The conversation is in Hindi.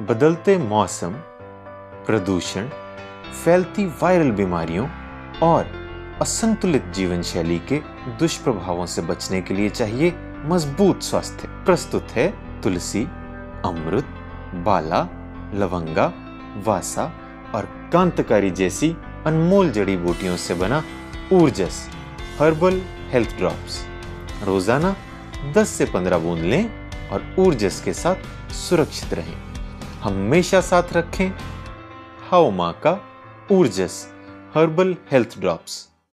बदलते मौसम, प्रदूषण, फैलती वायरल बीमारियों और असंतुलित जीवन शैली के दुष्प्रभावों से बचने के लिए चाहिए मज़बूत स्वास्थ्य। प्रस्तुत है तुलसी, अमृत, बाला, लवंगा, वासा और कांतकारी जैसी अनमोल जड़ी बूटियों से बना ऊर्जस हर्बल हेल्थ ड्रॉप्स। रोज़ाना 10 से 15 बूंद लें और ऊर्जस के साथ सुरक्षित रहें। हमेशा साथ रखें। हाओ माँ का ऊर्जस हर्बल हेल्थ ड्रॉप्स।